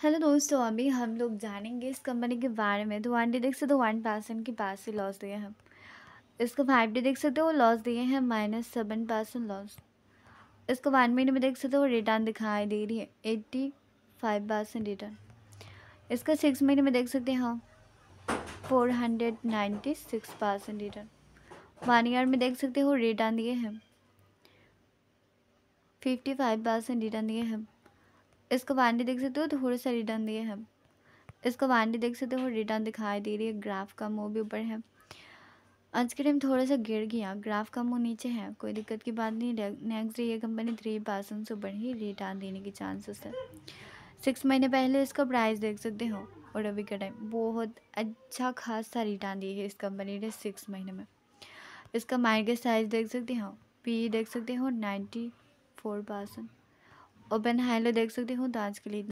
Hello दोस्तों, अभी हम लोग जानेंगे इस कंपनी के बारे में। तो वन डे देख सकते हो वन परसेंट के पास से लॉस दिए हैं। इसको फाइव डे देख सकते हो लॉस दिए हैं माइनस सेवन परसेंट लॉस इसको वन महीने में देख सकते हो रिटर्न दिखाई दे रही है एट्टी फाइव परसेंट रिटर्न इसका सिक्स महीने में देख सकते हो four hundred ninety six percent return one year में देख सकते हो रिटर्न दिए हैं। फिफ्टी फाइव परसेंट रिटर्न दिए हैं। इसको वांडी देख सकते हो थोड़ा सा रिटर्न दिए हैं। इसको वांडी देख सकते हो रिटर्न दिखाई दे रही है, ग्राफ का मुँह भी ऊपर है। आज के टाइम थोड़ा सा गिर गया, ग्राफ का मुँह नीचे है, कोई दिक्कत की बात नहीं। नेक्स्ट डे ये कंपनी थ्री परसेंट से ऊपर ही रिटर्न देने की चांसेस है। सिक्स महीने पहले इसका प्राइस देख सकते हो, और अभी का टाइम बहुत अच्छा खासा रिटर्न दिए है इस कंपनी ने सिक्स महीने में। इसका मार्केट साइज़ देख सकते हो पी देख सकते हो ninety four percent open high low देख सकती हूँ तो आज के लिए